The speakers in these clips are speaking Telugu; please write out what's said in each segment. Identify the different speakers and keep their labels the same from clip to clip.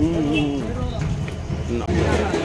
Speaker 1: 嗯。嗯。
Speaker 2: 嗯。嗯。嗯。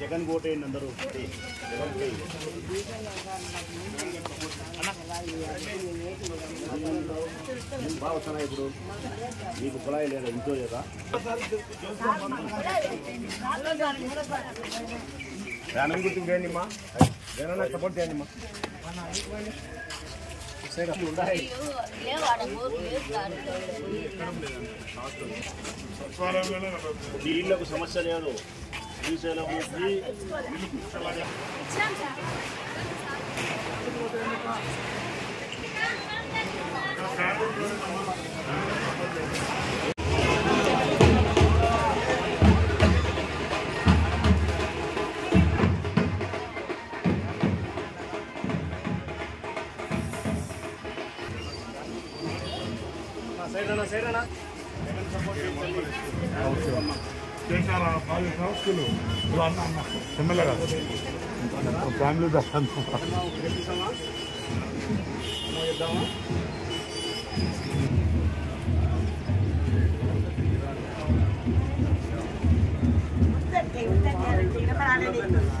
Speaker 3: జగన్ కోటేయండి అందరూ బాగా వస్తున్నాయి ఇప్పుడు మీకు కుళాయి లేదా ఇంట్లో లేదా ప్రాణం గుర్తు చేయండి మా జనం సపోర్ట్ చేయండి అమ్మా నీళ్ళకు సమస్య లేదు శ్రీశైలం నుంచి సైడ్ అన్న సైడ్ అన్న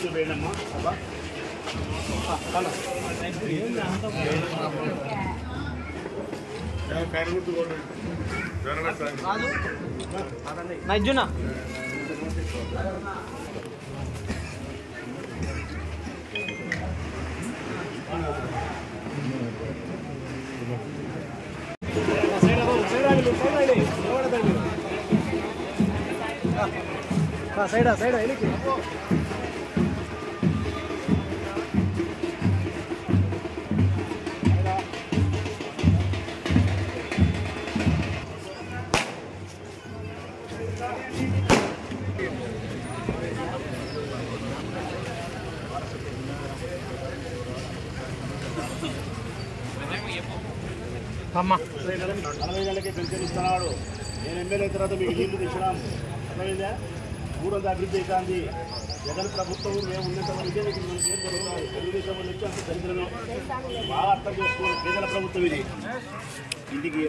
Speaker 2: అని కూర్చొని పోయినమ్మా అబ్బా
Speaker 1: సైడా సైడా ఎనికి
Speaker 2: నలభై నెలలకి పెన్షన్ ఇస్తున్నాడు నేను ఎమ్మెల్యే తర్వాత మీకు నీళ్ళు తెచ్చినాం అర్థమైందా ఊరంతా అభివృద్ధి అవుతుంది జగన్ ప్రభుత్వం మేము ఉన్నంత వరకే మీకు ఏం జరుగుతుంది తెలుగుదేశం వాళ్ళు వచ్చి అంత దరిద్రమే బాగా అర్థం చేసుకోవాలి పేదల ప్రభుత్వం ఇది ఇంటికి.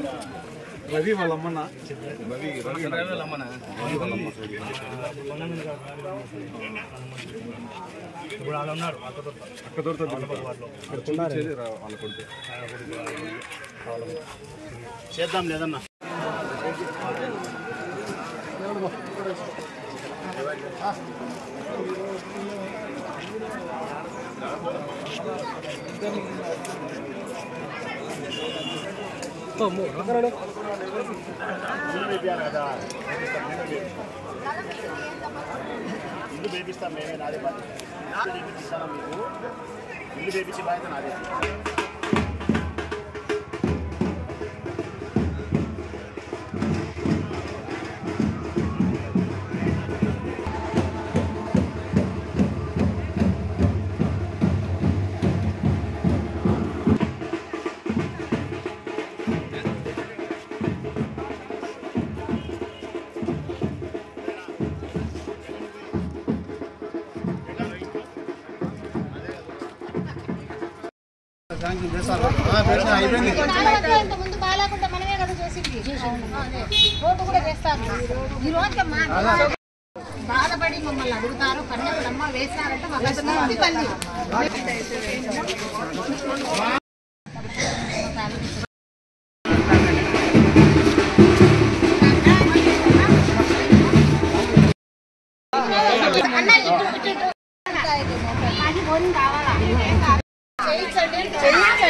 Speaker 3: రవి వాళ్ళ అమ్మన్న రవి రవి
Speaker 2: ఇప్పుడు వాళ్ళు ఉన్నారు
Speaker 3: అక్కదొరతో వాళ్ళ కొడుకు
Speaker 2: చేద్దాం లేదన్నా ఇల్లు వేపియాలి మేమే నాదే బాధ్యత. ఇల్లు వేపిస్తాను బాధ్యత నాదే.
Speaker 4: బాధపడి మమ్మల్ని అడుగుతారు కన్యకులమ్మ వేసినారంటే మాకు తల్లి. అన్న ఇటు ఇటు ఇటు. అది ఫోన్ కావాలా చేయించండి చేయించండి అక్కడ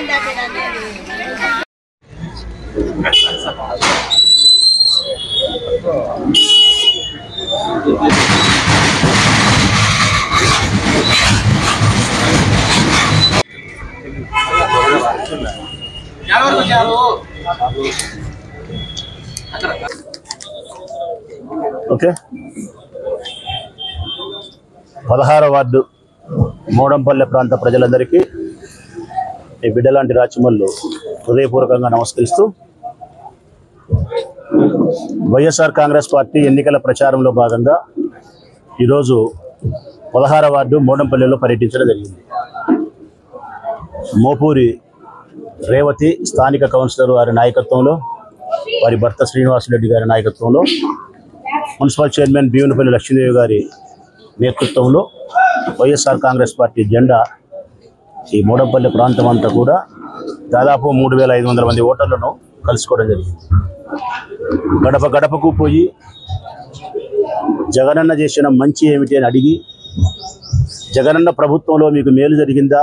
Speaker 2: ఓకే. పదహారో వార్డు మోడంపల్లె ప్రాంత ప్రజలందరికీ ఈ బిడ్డలాంటి రాచమల్లు హృదయపూర్వకంగా నమస్కరిస్తూ వైఎస్ఆర్ కాంగ్రెస్ పార్టీ ఎన్నికల ప్రచారంలో భాగంగా ఈరోజు పదహార వార్డు మూడంపల్లిలో పర్యటించడం జరిగింది. మోపూరి రేవతి స్థానిక కౌన్సిలర్ వారి నాయకత్వంలో వారి భర్త శ్రీనివాసరెడ్డి గారి నాయకత్వంలో మున్సిపల్ చైర్మన్ బీవునపల్లి లక్ష్మీదేవి గారి నేతృత్వంలో వైఎస్ఆర్ కాంగ్రెస్ పార్టీ జెండా ఈ మూడంపల్లి ప్రాంతం అంతా కూడా దాదాపు మూడు వేల ఐదు వందల మంది ఓటర్లను కలుసుకోవడం జరిగింది. గడప గడపకు పోయి జగనన్న చేసిన మంచి ఏమిటి అని అడిగి జగనన్న ప్రభుత్వంలో మీకు మేలు జరిగిందా?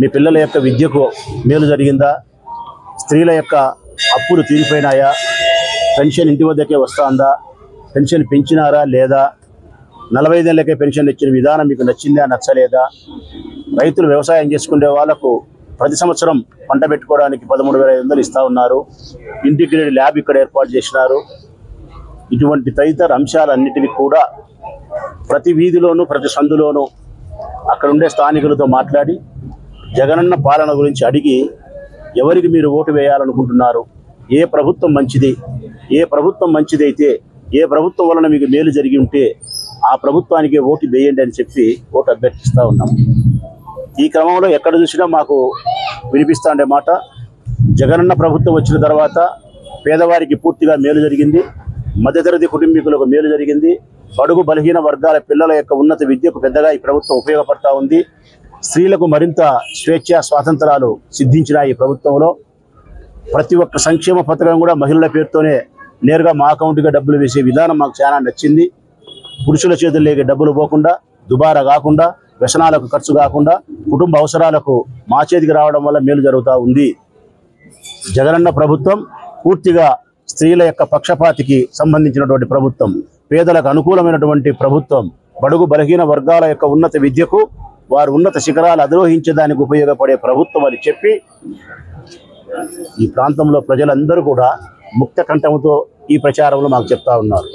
Speaker 2: మీ పిల్లల యొక్క విద్యకు మేలు జరిగిందా? స్త్రీల యొక్క అప్పులు తీరిపోయినాయా? పెన్షన్ ఇంటి వద్దకే వస్తుందా? పెన్షన్ పెంచినారా లేదా? నలభై ఐదేళ్ళకే పెన్షన్ ఇచ్చిన విధానం మీకు నచ్చిందా నచ్చలేదా? రైతులు వ్యవసాయం చేసుకునే వాళ్ళకు ప్రతి సంవత్సరం పంట పెట్టుకోవడానికి పదమూడు వేల ఐదు వందలు ఇస్తూ ఉన్నారు. ఇంటిగ్రేటెడ్ ల్యాబ్ ఇక్కడ ఏర్పాటు చేసినారు. ఇటువంటి తదితర అంశాలన్నిటినీ కూడా ప్రతి వీధిలోనూ ప్రతి సందులోనూ అక్కడ ఉండే స్థానికులతో మాట్లాడి జగనన్న పాలన గురించి అడిగి ఎవరికి మీరు ఓటు వేయాలనుకుంటున్నారు? ఏ ప్రభుత్వం మంచిది? ఏ ప్రభుత్వం మంచిదైతే ఏ ప్రభుత్వం వలన మీకు మేలు జరిగి ఉంటే ఆ ప్రభుత్వానికి ఓటు వేయండి అని చెప్పి ఓటు అభ్యర్థిస్తూ ఉన్నాము ఈ క్రమంలో ఎక్కడ చూసినా మాకు వినిపిస్తా ఉండే మాట. జగనన్న ప్రభుత్వం వచ్చిన తర్వాత పేదవారికి పూర్తిగా మేలు జరిగింది. మధ్యతరగతి కుటుంబీకులకు మేలు జరిగింది. బడుగు బలహీన వర్గాల పిల్లల యొక్క ఉన్నత విద్యకు పెద్దగా ఈ ప్రభుత్వం ఉపయోగపడతా ఉంది. స్త్రీలకు మరింత స్వేచ్ఛ స్వాతంత్రాలు సిద్ధించిన ఈ ప్రభుత్వంలో. ప్రతి ఒక్క సంక్షేమ పథకం కూడా మహిళల పేరుతోనే నేరుగా మా అకౌంట్గా డబ్బులు వేసే విధానం మాకు చాలా నచ్చింది. పురుషుల చేతుల్లోకి డబ్బులు పోకుండా దుబారా కాకుండా వ్యసనాలకు ఖర్చు కాకుండా కుటుంబ అవసరాలకు మా చేతికి రావడం వల్ల మేలు జరుగుతూ ఉంది. జగనన్న ప్రభుత్వం పూర్తిగా స్త్రీల యొక్క పక్షపాతికి సంబంధించినటువంటి ప్రభుత్వం పేదలకు అనుకూలమైనటువంటి ప్రభుత్వం బడుగు బలహీన వర్గాల యొక్క ఉన్నత విద్యకు వారు ఉన్నత శిఖరాలు అధిరోహించడానికి ఉపయోగపడే ప్రభుత్వం అని చెప్పి ఈ ప్రాంతంలో ప్రజలందరూ కూడా ముక్త కంఠంతో ఈ ప్రచారంలో మాకు చెప్తా ఉన్నారు.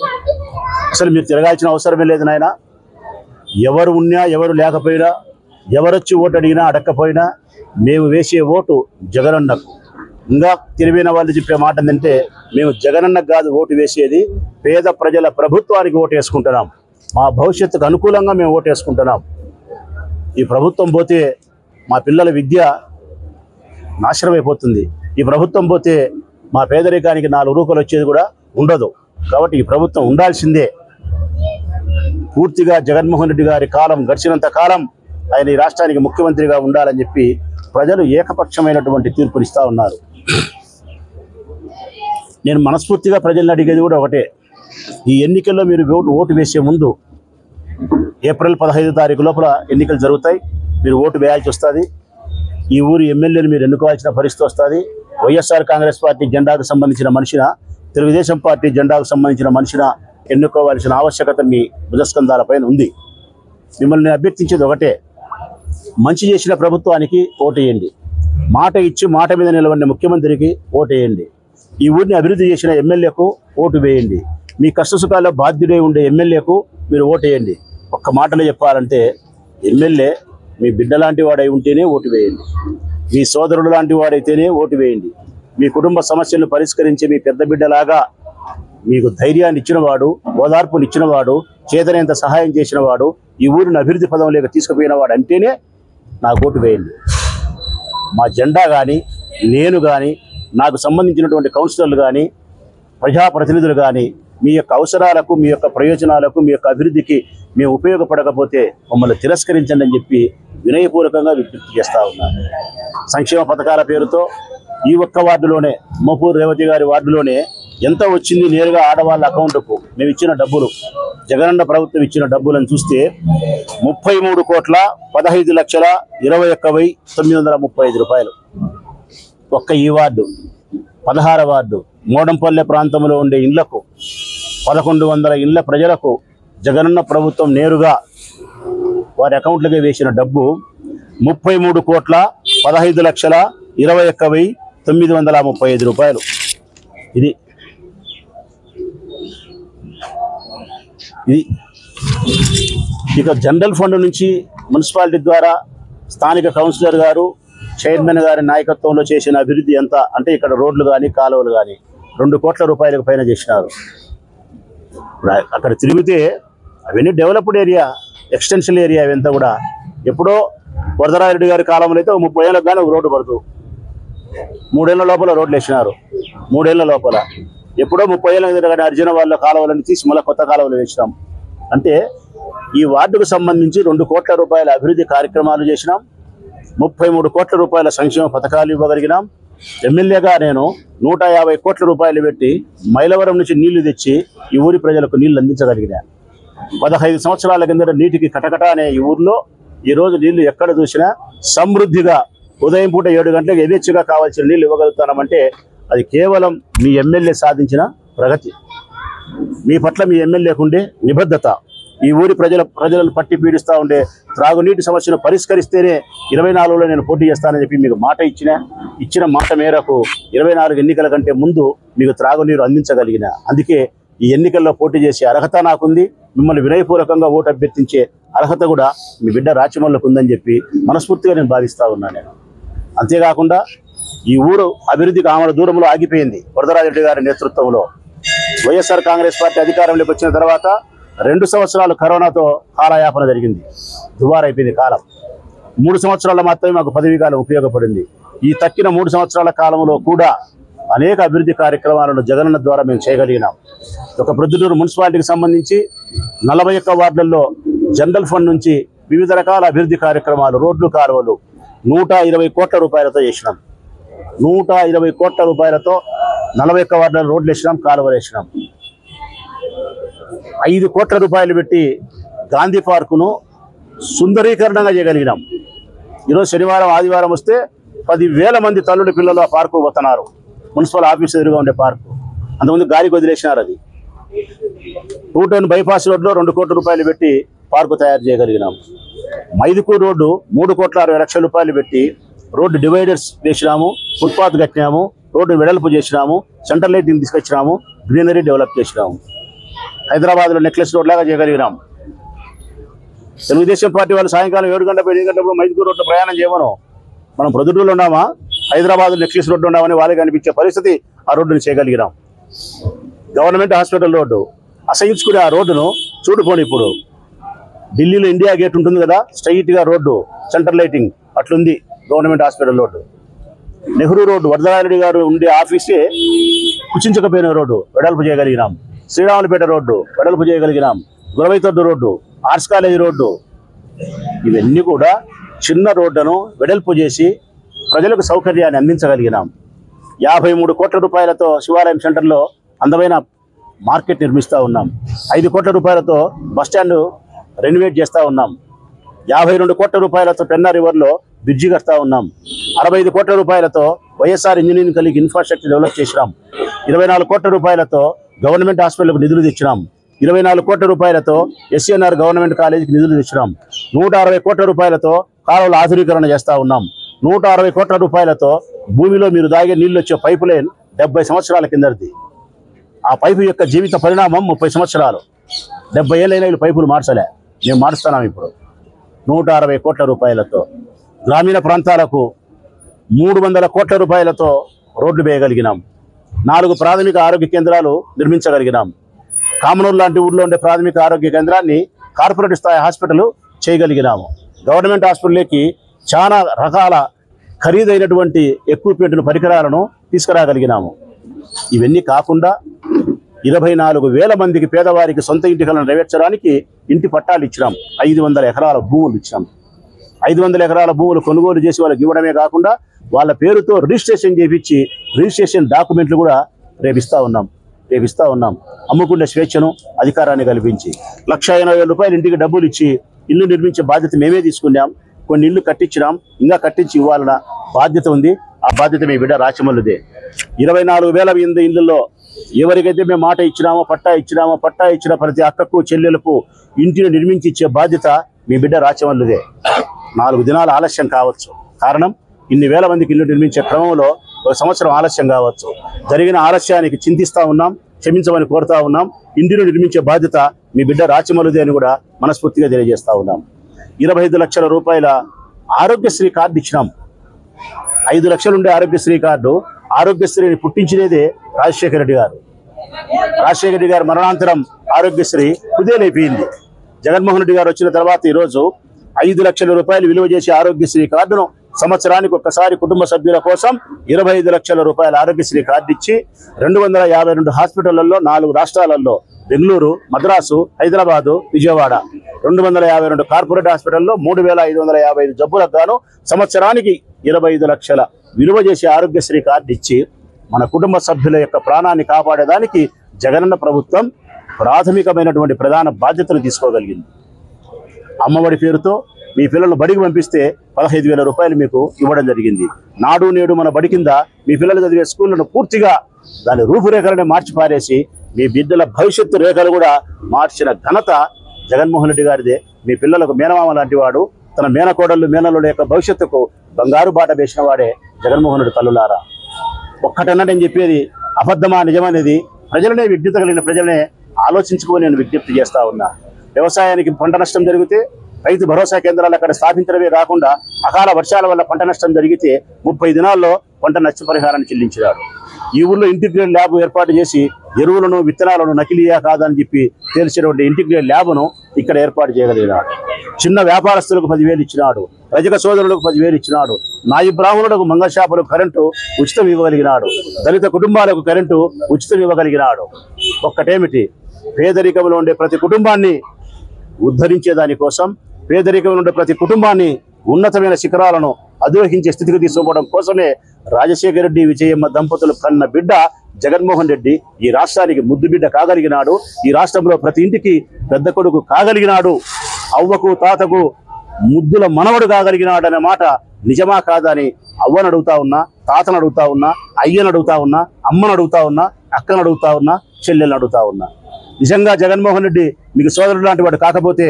Speaker 2: అసలు మీరు తిరగాల్సిన అవసరమే లేదు నాయన. ఎవరు ఉన్నా ఎవరు లేకపోయినా ఎవరొచ్చి ఓటు అడిగినా అడగకపోయినా మేము వేసే ఓటు జగనన్నకు. ఇంకా తెలివైన వాళ్ళు చెప్పే మాట ఏంటంటే మేము జగనన్నకు కాదు ఓటు వేసేది పేద ప్రజల ప్రభుత్వానికి ఓటు వేసుకుంటున్నాం. మా భవిష్యత్తుకు అనుకూలంగా మేము ఓటు వేసుకుంటున్నాం. ఈ ప్రభుత్వం పోతే మా పిల్లల విద్య నాశనమైపోతుంది. ఈ ప్రభుత్వం పోతే మా పేదరికానికి నాలుగు రూపాయలు వచ్చేది కూడా ఉండదు. కాబట్టి ఈ ప్రభుత్వం ఉండాల్సిందే. పూర్తిగా జగన్మోహన్ రెడ్డి గారి కాలం గడిచినంత కాలం ఆయన ఈ రాష్ట్రానికి ముఖ్యమంత్రిగా ఉండాలని చెప్పి ప్రజలు ఏకపక్షమైనటువంటి తీర్పునిస్తా ఉన్నారు. నేను మనస్ఫూర్తిగా ప్రజల్ని అడిగేది కూడా ఒకటే. ఈ ఎన్నికల్లో మీరు ఓటు ఓటు వేసే ముందు ఏప్రిల్ పదహైదు తారీఖు లోపల ఎన్నికలు జరుగుతాయి. మీరు ఓటు వేయాల్సి వస్తుంది. ఈ ఊరు ఎమ్మెల్యేని మీరు ఎన్నుకోవాల్సిన పరిస్థితి వస్తుంది. వైఎస్ఆర్ కాంగ్రెస్ పార్టీ జెండాకు సంబంధించిన మనిషిన తెలుగుదేశం పార్టీ జెండాకు సంబంధించిన మనిషిన ఎన్నుకోవాల్సిన ఆవశ్యకత మీ భుజస్కంధాలపైన ఉంది. మిమ్మల్ని అభ్యర్థించేది ఒకటే మంచి చేసిన ప్రభుత్వానికి ఓటేయండి మాట ఇచ్చి మాట మీద నిలబడిన ముఖ్యమంత్రికి ఓటేయండి ఈ ఊరిని అభివృద్ధి చేసిన ఎమ్మెల్యేకు ఓటు వేయండి. మీ కష్టసుఖాల్లో బాధ్యుడై ఉండే ఎమ్మెల్యేకు మీరు ఓటేయండి ఒక్క మాటలో చెప్పాలంటే ఎమ్మెల్యే మీ బిడ్డ లాంటి వాడై ఉంటేనే ఓటు వేయండి. మీ సోదరుడు లాంటి వాడైతేనే ఓటు వేయండి. మీ కుటుంబ సమస్యలను పరిష్కరించే మీ పెద్ద బిడ్డలాగా మీకు ధైర్యాన్ని ఇచ్చినవాడు ఓదార్పుని ఇచ్చినవాడు చేతనేంత సహాయం చేసినవాడు ఈ ఊరిని అభివృద్ధి పదం లేక తీసుకుపోయినవాడు అంటేనే నా ఓటు వేయండి. మా జెండా కానీ నేను కానీ నాకు సంబంధించినటువంటి కౌన్సిలర్లు కానీ ప్రజాప్రతినిధులు కానీ మీ యొక్క అవసరాలకు మీ యొక్క ప్రయోజనాలకు మీ యొక్క అభివృద్ధికి మేము ఉపయోగపడకపోతే మమ్మల్ని తిరస్కరించండి అని చెప్పి వినయపూర్వకంగా విజ్ఞప్తి చేస్తూ ఉన్నాను సంక్షేమ పథకాల పేరుతో ఈ ఒక్క వార్డులోనే మోపూర్ రేవతి గారి వార్డులోనే ఎంత వచ్చింది నేరుగా ఆడవాళ్ళ అకౌంట్కు? మేము ఇచ్చిన డబ్బులు. జగనన్న ప్రభుత్వం ఇచ్చిన డబ్బులను చూస్తే ముప్పై మూడు కోట్ల పదహైదు లక్షల ఇరవై ఒక్క వెయ్యి తొమ్మిది వందల ముప్పై ఐదు రూపాయలు. ఒక్క ఈ వార్డు పదహార వార్డు మోడంపల్లె ప్రాంతంలో ఉండే ఇళ్ళకు పదకొండు వందల ఇళ్ళ ప్రజలకు జగనన్న ప్రభుత్వం నేరుగా వారి అకౌంట్లకే వేసిన డబ్బు ముప్పై మూడు కోట్ల పదహైదు లక్షల ఇరవై ఒక్క వెయ్యి తొమ్మిది వందల ముప్పై ఐదు రూపాయలు. ఇది ఇది ఇక జనరల్ ఫండ్ నుంచి మున్సిపాలిటీ ద్వారా స్థానిక కౌన్సిలర్ గారు చైర్మన్ గారి నాయకత్వంలో చేసిన అభివృద్ధి ఎంత అంటే ఇక్కడ రోడ్లు కానీ కాలువలు కానీ రెండు కోట్ల రూపాయలకు పైన చేసినారు. అక్కడ తిరిగితే అవన్నీ డెవలప్డ్ ఏరియా ఎక్స్టెన్షన్ ఏరియా ఇవంతా కూడా. ఎప్పుడో వరదరారెడ్డి గారి కాలంలో అయితే ముప్పై ఏళ్ళకు కానీ ఒక రోడ్డు పడుతూ. మూడేళ్ళ లోపల రోడ్లు వేసినారు. మూడేళ్ళ లోపల. ఎప్పుడో ముప్పై ఏళ్ళ మీద కానీ అర్జున వాళ్ళ కాలువలను తీసి మళ్ళీ కొత్త కాలువలు వేసినాం. అంటే ఈ వార్డుకు సంబంధించి రెండు కోట్ల రూపాయల అభివృద్ధి కార్యక్రమాలు చేసినాం. ముప్పై మూడు కోట్ల రూపాయల సంక్షేమ పథకాలు ఇవ్వగలిగినాం. ఎమ్మెల్యేగా నేను నూట యాభై కోట్ల రూపాయలు పెట్టి మైలవరం నుంచి నీళ్ళు తెచ్చి ఈ ఊరి ప్రజలకు నీళ్ళు అందించగలిగినా. పదహైదు సంవత్సరాల కిందట నీటికి కటకట అనే ఈ ఊర్లో ఈరోజు నీళ్ళు ఎక్కడ చూసినా సమృద్ధిగా ఉదయం పూట ఏడు గంటలకు ఎదేచ్చుగా కావాల్సిన నీళ్ళు ఇవ్వగలుగుతామంటే అది కేవలం మీ ఎమ్మెల్యే సాధించిన ప్రగతి. మీ పట్ల మీ ఎమ్మెల్యేకు ఉండే నిబద్ధత ఈ ఊరి ప్రజల ప్రజలను పట్టి పీడిస్తూ ఉండే త్రాగునీటి సమస్యను పరిష్కరిస్తేనే ఇరవై నాలుగులో నేను పోటీ చేస్తానని చెప్పి మీకు మాట ఇచ్చిన ఇచ్చిన మాట మేరకు ఇరవై నాలుగు ఎన్నికల కంటే ముందు మీకు త్రాగునీరు అందించగలిగిన. అందుకే ఈ ఎన్నికల్లో పోటీ చేసే అర్హత నాకుంది. మిమ్మల్ని వినయపూర్వకంగా ఓటు అభ్యర్థించే అర్హత కూడా మీ బిడ్డ రాచమల్లకు ఉందని చెప్పి మనస్ఫూర్తిగా నేను భావిస్తూ ఉన్నాను నేను. అంతేకాకుండా ఈ ఊరు అభివృద్ధి ఆమె దూరంలో ఆగిపోయింది. వరదరాజరెడ్డి గారి నేతృత్వంలో. వైఎస్ఆర్ కాంగ్రెస్ పార్టీ అధికారంలోకి వచ్చిన తర్వాత రెండు సంవత్సరాలు కరోనాతో కాలయాపన జరిగింది. దుబారైపోయింది కాలం. మూడు సంవత్సరాలు మాత్రమే మాకు పదవీ కాలం ఉపయోగపడింది. ఈ తక్కిన మూడు సంవత్సరాల కాలంలో కూడా అనేక అభివృద్ధి కార్యక్రమాలను జగనన్న ద్వారా మేము చేయగలిగినాం. ఒక ప్రొద్దుటూరు మున్సిపాలిటీకి సంబంధించి నలభై ఒక్క వార్డుల్లో జనరల్ ఫండ్ నుంచి వివిధ రకాల అభివృద్ధి కార్యక్రమాలు రోడ్లు కాలువలు నూట ఇరవై కోట్ల రూపాయలతో చేసినాం. నూట ఇరవై కోట్ల రూపాయలతో నలభై ఒక్క వార్డుల రోడ్లు వేసినాం కాలువలు వేసినాం. ఐదు కోట్ల రూపాయలు పెట్టి గాంధీ పార్కును సుందరీకరణంగా చేయగలిగినాం. ఈరోజు శనివారం ఆదివారం వస్తే పదివేల మంది తల్లుడి పిల్లలు ఆ పార్కు పోతున్నారు. మున్సిపల్ ఆఫీస్ ఎదురుగా ఉండే పార్కు. అంతకుముందు గాలికి వదిలేసినారు అది. టూ టౌన్ బైపాస్ రోడ్లో రెండు కోట్ల రూపాయలు పెట్టి పార్కు తయారు చేయగలిగినాం. మైదుకూరు రోడ్డు మూడు కోట్ల అరవై లక్షల రూపాయలు పెట్టి రోడ్డు డివైడర్స్ వేసినాము ఫుట్పాత్ కట్టినాము రోడ్డు వెడల్పు చేసినాము సెంటర్ లైటింగ్ తీసుకొచ్చినాము గ్రీనరీ డెవలప్ చేసినాము. హైదరాబాద్లో నెక్లెస్ రోడ్ లాగా చేయగలిగినాము తెలుగుదేశం పార్టీ వాళ్ళు సాయంకాలం ఏడు గంటల ఎనిమిది గంటలప్పుడు మైదుకూరు రోడ్డు ప్రయాణం చేయమను. మనం ప్రొద్దుటూరులో ఉన్నామా? హైదరాబాద్ నెక్లెస్ రోడ్డు ఉన్నామని వాళ్ళకి అనిపించే పరిస్థితి ఆ రోడ్డుని చేయగలిగినాం. Government hospital road. అసహించుకునే ఆ రోడ్డును చూడుకోండి ఇప్పుడు. ఢిల్లీలో ఇండియా గేట్ ఉంటుంది కదా స్ట్రైట్గా రోడ్డు సెంటర్ లైటింగ్ అట్లుంది. Government hospital road. Nehru road Varadarareddy గారు ఉండే ఆఫీసే కుచించకపోయిన రోడ్డు వెడల్పు చేయగలిగినాం. శ్రీరాములపేట రోడ్డు వెడల్పు చేయగలిగినాం. గురవైతొడ్డు రోడ్డు ఆర్ట్స్ కాలేజీ రోడ్డు. ఇవన్నీ కూడా చిన్న రోడ్డును వెడల్పు చేసి ప్రజలకు సౌకర్యాన్ని అందించగలిగినాం. యాభై మూడు కోట్ల రూపాయలతో శివాలయం సెంటర్లో అందమైన మార్కెట్ నిర్మిస్తూ ఉన్నాం. ఐదు కోట్ల రూపాయలతో బస్టాండ్ రెనోవేట్ చేస్తూ ఉన్నాం. యాభై రెండు కోట్ల రూపాయలతో పెన్నా రివర్లో బ్రిడ్జి కడతా ఉన్నాం. అరవై ఐదు కోట్ల రూపాయలతో వైఎస్ఆర్ ఇంజనీరింగ్ కలిగి ఇన్ఫ్రాస్ట్రక్చర్ డెవలప్ చేసినాం. ఇరవై నాలుగు కోట్ల రూపాయలతో గవర్నమెంట్ హాస్పిటల్కు నిధులు తెచ్చినాం. ఇరవై నాలుగు కోట్ల రూపాయలతో ఎస్సీఎన్ఆర్ గవర్నమెంట్ కాలేజీకి నిధులు తెచ్చినాం. నూట అరవై కోట్ల రూపాయలతో కాలువల ఆధునీకరణ చేస్తూ ఉన్నాం. నూట అరవై కోట్ల రూపాయలతో భూమిలో మీరు దాగే నీళ్ళు వచ్చే పైపు లైన్ డెబ్బై సంవత్సరాల కిందది ఆ పైపు యొక్క జీవిత పరిణామం ముప్పై సంవత్సరాలు. డెబ్బై ఏళ్ళైన పైపులు మార్చలే. మేము మారుస్తున్నాం ఇప్పుడు. నూట అరవై కోట్ల రూపాయలతో గ్రామీణ ప్రాంతాలకు మూడు వందల కోట్ల రూపాయలతో రోడ్లు వేయగలిగినాం. నాలుగు ప్రాథమిక ఆరోగ్య కేంద్రాలు నిర్మించగలిగినాం. కామనూరు లాంటి ఊళ్ళో ఉండే ప్రాథమిక ఆరోగ్య కేంద్రాన్ని కార్పొరేట్ స్థాయి హాస్పిటల్ చేయగలిగినాము. గవర్నమెంట్ హాస్పిటల్కి చాలా రకాల ఖరీదైనటువంటి ఎక్విప్మెంట్ను పరికరాలను తీసుకురాగలిగినాము. ఇవన్నీ కాకుండా ఇరవై నాలుగు వేల మందికి పేదవారికి సొంత ఇంటి కలను నెరవేర్చడానికి ఇంటి పట్టాలు ఇచ్చినాం. ఐదు వందల ఎకరాల భూములు ఇచ్చినాం. ఐదు వందల ఎకరాల భూములు కొనుగోలు చేసి వాళ్ళకి ఇవ్వడమే కాకుండా వాళ్ళ పేరుతో రిజిస్ట్రేషన్ చేపించి రిజిస్ట్రేషన్ డాక్యుమెంట్లు కూడా రేపిస్తూ ఉన్నాం. రేపు ఉన్నాం. అమ్ముకునే స్వేచ్ఛను అధికారాన్ని కల్పించి లక్ష ఎనభై వేల రూపాయలు ఇంటికి డబ్బులు ఇచ్చి ఇల్లు నిర్మించే బాధ్యత మేమే తీసుకున్నాం. కొన్ని ఇల్లు కట్టించినాం. ఇంకా కట్టించి ఇవ్వాలన్న బాధ్యత ఉంది. ఆ బాధ్యత మీ బిడ్డ రాచమల్లుదే. ఇరవై నాలుగు వేల మంది ఇళ్ళలో ఎవరికైతే మేము మాట ఇచ్చినామో పట్టా ఇచ్చినామో పట్టా ఇచ్చిన ప్రతి అక్కకు చెల్లెలకు ఇంటిని నిర్మించి ఇచ్చే బాధ్యత మీ బిడ్డ రాచమల్లుదే. నాలుగు దినాలు ఆలస్యం కావచ్చు. కారణం ఇన్ని వేల మందికి ఇల్లు నిర్మించే క్రమంలో ఒక సంవత్సరం ఆలస్యం కావచ్చు. జరిగిన ఆలస్యానికి చింతిస్తూ ఉన్నాం క్షమించమని కోరుతా ఉన్నాం. ఇంటిని నిర్మించే బాధ్యత మీ బిడ్డ రాచమల్లుదే అని కూడా మనస్ఫూర్తిగా తెలియజేస్తా ఉన్నాం. ఇరవై ఐదు లక్షల రూపాయల ఆరోగ్యశ్రీ కార్డు ఇచ్చినాం. ఐదు లక్షలు ఉండే ఆరోగ్యశ్రీ కార్డు ఆరోగ్యశ్రీని పుట్టించినదే రాజశేఖర రెడ్డి గారు. రాజశేఖర రెడ్డి గారు మరణాంతరం ఆరోగ్యశ్రీ కుదేలైపోయింది. జగన్మోహన్ రెడ్డి గారు వచ్చిన తర్వాత ఈరోజు ఐదు లక్షల రూపాయలు విలువ చేసే ఆరోగ్యశ్రీ కార్డును సంవత్సరానికి ఒక్కసారి కుటుంబ సభ్యుల కోసం ఇరవై ఐదు లక్షల రూపాయల ఆరోగ్యశ్రీ కార్డు ఇచ్చి రెండు వందల యాభై రెండు హాస్పిటళ్ళలో నాలుగు రాష్ట్రాలలో బెంగళూరు మద్రాసు హైదరాబాదు విజయవాడ. రెండు వందల యాభై రెండు కార్పొరేట్ హాస్పిటల్లో మూడు వేల ఐదు వందల యాభై ఐదు జబ్బులకు గాను సంవత్సరానికి ఇరవై ఐదు లక్షల విలువ చేసే ఆరోగ్యశ్రీ కార్డు ఇచ్చి మన కుటుంబ సభ్యుల యొక్క ప్రాణాన్ని కాపాడేదానికి జగనన్న ప్రభుత్వం ప్రాథమికమైనటువంటి ప్రధాన బాధ్యతను తీసుకోగలిగింది. అమ్మఒడి పేరుతో మీ పిల్లలు బడికి పంపిస్తే పదహైదు వేల రూపాయలు మీకు ఇవ్వడం జరిగింది. నాడు నేడు మన బడి కింద మీ పిల్లలు చదివే స్కూళ్ళను పూర్తిగా దాని రూపురేఖలనే మార్చి పారేసి మీ బిడ్డల భవిష్యత్తు రేఖలు కూడా మార్చిన ఘనత జగన్మోహన్ రెడ్డి గారిదే. మీ పిల్లలకు మేనమామ లాంటి వాడు తన మేనకోడళ్ళు మేనల్లుల యొక్క భవిష్యత్తుకు బంగారు బాట వేసిన వాడే జగన్మోహన్ రెడ్డి తల్లులారా. ఒక్కటన్నా నేను చెప్పేది అబద్ధమా నిజమనేది ప్రజలనే విజ్ఞత కలిగిన ప్రజలనే ఆలోచించుకొని నేను విజ్ఞప్తి చేస్తా ఉన్నా. వ్యవసాయానికి పంట నష్టం జరిగితే రైతు భరోసా కేంద్రాలు అక్కడ స్థాపించడమే కాకుండా అకాల వర్షాల వల్ల పంట నష్టం జరిగితే ముప్పై దినాల్లో పంట నష్టపరిహారాన్ని చెల్లించినాడు ఈ ఊర్లో ఇంటిగ్రేట్ ల్యాబ్ ఏర్పాటు చేసి ఎరువులను విత్తనాలను నకిలీయా కాదని చెప్పి తెలిసినటువంటి ఇంటిగ్రేట్ ల్యాబ్ను ఇక్కడ ఏర్పాటు చేయగలిగినాడు. చిన్న వ్యాపారస్తులకు పదివేలు ఇచ్చినాడు. రజక సోదరులకు పదివేలు ఇచ్చినాడు. నాయి బ్రాహ్మణులకు మంగళషాపులకు కరెంటు ఉచితం ఇవ్వగలిగినాడు. దళిత కుటుంబాలకు కరెంటు ఉచితం ఇవ్వగలిగినాడు. ఒక్కటేమిటి? పేదరికంలో ఉండే ప్రతి కుటుంబాన్ని ఉద్ధరించే దానికోసం పేదరికంలో ఉండే ప్రతి కుటుంబాన్ని ఉన్నతమైన శిఖరాలను అధిరోహించే స్థితికి తీసుకోవడం కోసమే రాజశేఖర రెడ్డి విజయమ్మ దంపతులు కన్న బిడ్డ జగన్మోహన్ రెడ్డి ఈ రాష్ట్రానికి ముద్దు బిడ్డ కాగలిగినాడు. ఈ రాష్ట్రంలో ప్రతి ఇంటికి పెద్ద కొడుకు కాగలిగినాడు. అవ్వకు తాతకు ముద్దుల మనవడు కాగలిగినాడు అనే మాట నిజమా కాదా అని అవ్వను అడుగుతా ఉన్నా తాతను అడుగుతా ఉన్నా అయ్యను అడుగుతా ఉన్నా అమ్మను అడుగుతా ఉన్నా అక్కను అడుగుతా ఉన్నా చెల్లెలను అడుగుతా ఉన్నా. నిజంగా జగన్మోహన్ రెడ్డి మీకు సోదరుడు లాంటి వాడు కాకపోతే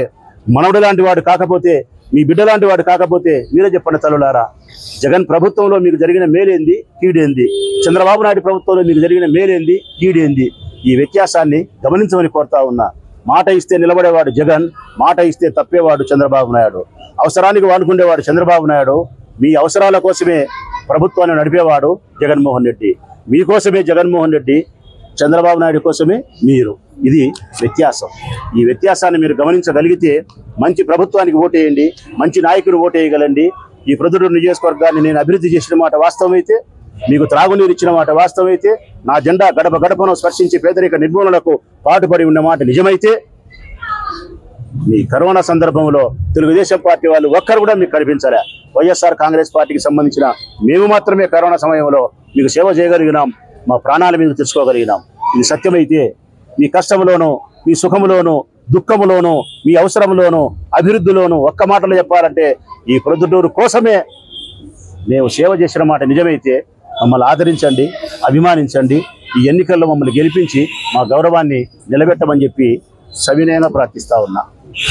Speaker 2: మనవడు లాంటి వాడు కాకపోతే మీ బిడ్డ లాంటి వాడు కాకపోతే మీరే చెప్పండి తల్లులారా. జగన్ ప్రభుత్వంలో మీకు జరిగిన మేలేంది? కీడేంది? చంద్రబాబు నాయుడు ప్రభుత్వంలో మీకు జరిగిన మేలేంది? కీడేంది? ఈ వ్యత్యాసాన్ని గమనించమని కోరుతా ఉన్నా. మాట ఇస్తే నిలబడేవాడు జగన్ మాట ఇస్తే తప్పేవాడు చంద్రబాబు నాయుడు. అవసరానికి వాడుకుండేవాడు చంద్రబాబు నాయుడు. మీ అవసరాల కోసమే ప్రభుత్వాన్ని నడిపేవాడు జగన్మోహన్ రెడ్డి. మీకోసమే జగన్మోహన్ రెడ్డి. చంద్రబాబు నాయుడు కోసమే మీరు. ఇది వ్యత్యాసం. ఈ వ్యత్యాసాన్ని మీరు గమనించగలిగితే మంచి ప్రభుత్వానికి ఓటేయండి మంచి నాయకుడు ఓటేయగలండి ఈ ప్రొద్దుటూరు నియోజకవర్గాన్ని నేను అభివృద్ధి చేసిన మాట వాస్తవమైతే మీకు త్రాగునీరు ఇచ్చిన మాట వాస్తవమైతే నా జెండా గడప గడపను స్పర్శించి పేదరిక నిర్మూలనకు పాటుపడి ఉన్న మాట నిజమైతే మీ కరోనా సందర్భంలో తెలుగుదేశం పార్టీ వాళ్ళు ఒక్కరు కూడా మీకు కనిపించలే. వైఎస్ఆర్ కాంగ్రెస్ పార్టీకి సంబంధించిన మేము మాత్రమే కరోనా సమయంలో మీకు సేవ చేయగలిగినాం. మా ప్రాణాల మీద తెచ్చుకోగలిగినాం. ఇది సత్యమైతే మీ కష్టంలోనూ మీ సుఖములోనూ దుఃఖములోనూ మీ అవసరంలోనూ అభివృద్ధిలోనూ ఒక్క మాటలో చెప్పాలంటే ఈ ప్రొద్దుటూరు కోసమే మేము సేవ చేసిన మాట నిజమైతే మమ్మల్ని ఆదరించండి అభిమానించండి ఈ ఎన్నికల్లో మమ్మల్ని గెలిపించి మా గౌరవాన్ని నిలబెట్టమని చెప్పి సవినయంగా ప్రార్థిస్తా ఉన్నా.